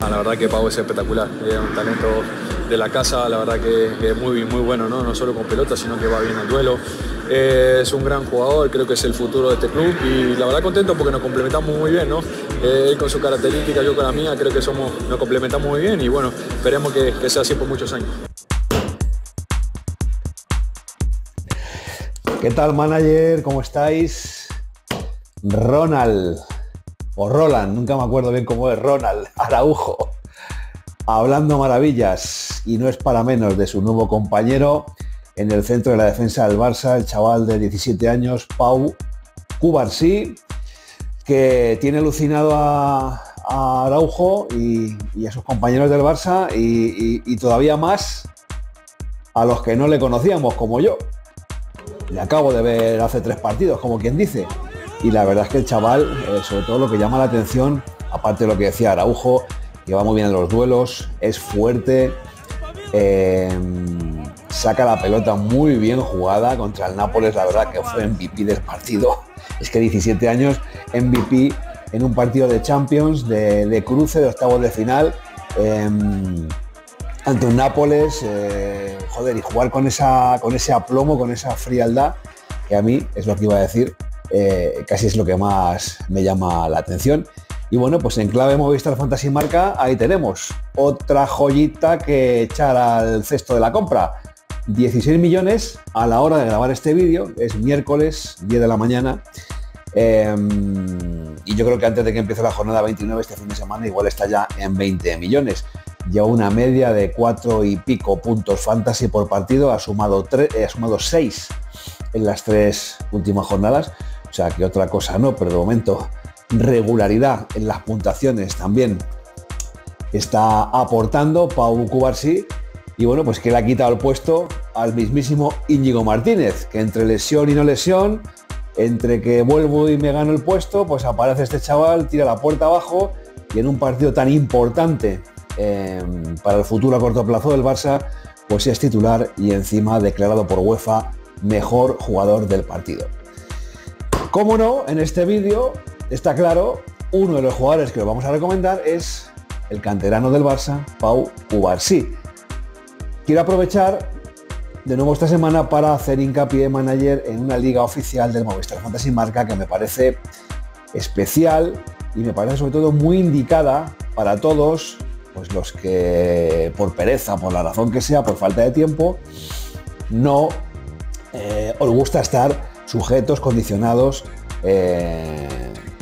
La verdad que Pau es espectacular, es un talento de la casa, la verdad que, es muy, muy bueno, ¿no? no solo con pelota, sino que va bien al duelo. Eh, es un gran jugador, creo que es el futuro de este club y la verdad contento porque nos complementamos muy bien, ¿no? Eh, él con su característica, yo con la mía, creo que somos, nos complementamos muy bien y bueno, esperemos que, que sea así por muchos años. ¿Qué tal, manager? ¿Cómo estáis? Ronald, o Roland, nunca me acuerdo bien cómo es, Ronald Araujo, hablando maravillas, y no es para menos de su nuevo compañero en el centro de la defensa del Barça, el chaval de 17 años, Pau Cubarsí, que tiene alucinado a, Araujo y, a sus compañeros del Barça y todavía más a los que no le conocíamos, como yo le acabo de ver hace tres partidos, como quien dice. Y la verdad es que el chaval, eh, sobre todo lo que llama la atención, aparte de lo que decía Araujo, que va muy bien en los duelos, es fuerte, eh, saca la pelota muy bien jugada contra el Nápoles, la verdad que fue MVP del partido. Es que 17 años, MVP en un partido de Champions, de, cruce, de octavos de final. Em, ante un Nápoles, eh, joder, y jugar con, esa, con ese aplomo, con esa frialdad, que a mí es lo que iba a decir, eh, casi es lo que más me llama la atención. Y bueno, pues en clave Movistar Fantasy Marca, ahí tenemos otra joyita que echar al cesto de la compra. 16 millones a la hora de grabar este vídeo, es miércoles 10 de la mañana. Em, y yo creo que antes de que empiece la jornada 29 este fin de semana igual está ya en 20 millones ya una media de cuatro y pico puntos fantasy por partido, ha sumado, eh, ha sumado seis en las tres últimas jornadas, o sea que otra cosa no, pero de momento regularidad en las puntuaciones también está aportando Pau Cubarsi y bueno, pues que le ha quitado el puesto al mismísimo Íñigo Martínez, que entre lesión y no lesión, entre que vuelvo y me gano el puesto, pues aparece este chaval, tira la puerta abajo y en un partido tan importante Em, para el futuro a corto plazo del Barça, pues es titular y encima declarado por UEFA mejor jugador del partido. Como no, en este vídeo está claro, uno de los jugadores que os vamos a recomendar es el canterano del Barça, Pau Cubarsí. Quiero aprovechar de nuevo esta semana para hacer hincapié manager en una liga oficial del Movistar Fantasy Marca que me parece especial y me parece sobre todo muy indicada para todos pues los que por pereza, por la razón que sea, por falta de tiempo, no eh, os gusta estar sujetos, condicionados eh,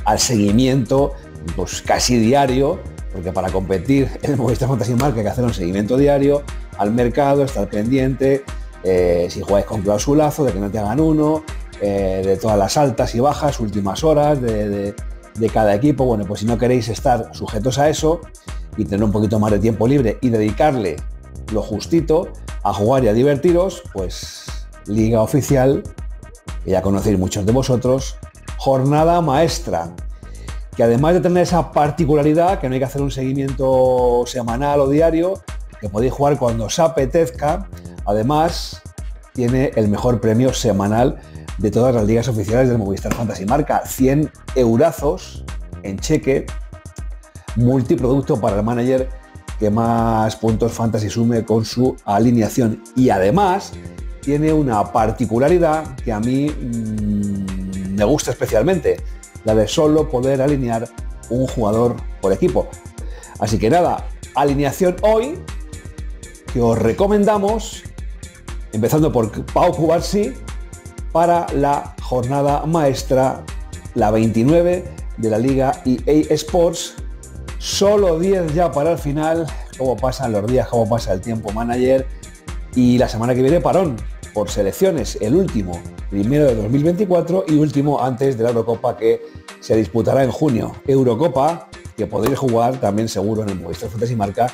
al seguimiento pues casi diario, porque para competir en el Movistar Fantasy Market hay que hacer un seguimiento diario al mercado, estar pendiente, eh, si jugáis con clausulazo, de que no te hagan uno, de todas las altas y bajas, últimas horas de cada equipo. Bueno, pues si no queréis estar sujetos a eso, y tener un poquito más de tiempo libre y dedicarle lo justito a jugar y a divertiros, pues Liga Oficial, que ya conocéis muchos de vosotros, jornada maestra, que además de tener esa particularidad, que no hay que hacer un seguimiento semanal o diario, que podéis jugar cuando os apetezca, además tiene el mejor premio semanal de todas las ligas oficiales del Movistar Fantasy Marca, 100 eurazos en cheque multiproducto para el manager que más puntos fantasy sume con su alineación. Y además tiene una particularidad que a mí mm, me gusta especialmente, la de solo poder alinear un jugador por equipo. Así que nada, alineación hoy que os recomendamos, empezando por Pau Cubarsi, para la jornada maestra, la 29 de la Liga EA Sports Solo 10 ya para el final. Cómo pasan los días, cómo pasa el tiempo, manager. Y la semana que viene parón por selecciones, el último, primero de 2024 y último antes de la Eurocopa que se disputará en junio. Eurocopa que podréis jugar también seguro en el Movistar Fantasy Marca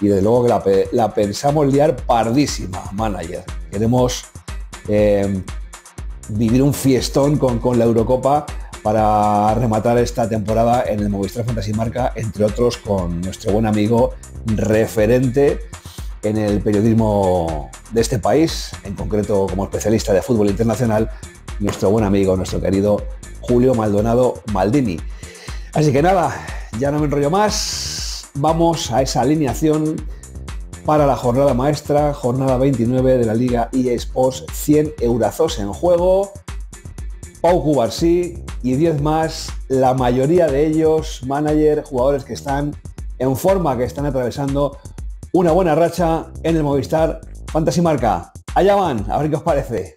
y desde luego que la, pensamos liar pardísima, manager. Queremos eh, vivir un fiestón con, con la Eurocopa para rematar esta temporada en el Movistar Fantasy Marca, entre otros con nuestro buen amigo referente en el periodismo de este país, en concreto como especialista de fútbol internacional, nuestro buen amigo, nuestro querido Julio Maldonado Maldini. Así que nada, ya no me enrollo más vamos a esa alineación para la jornada maestra, jornada 29 de la Liga EA Sports, 100 eurazos en juego. Pau Cubarsí y 10 más, la mayoría de ellos, manager, jugadores que están en forma, que están atravesando una buena racha en el Movistar Fantasy Marca. Allá van, a ver qué os parece.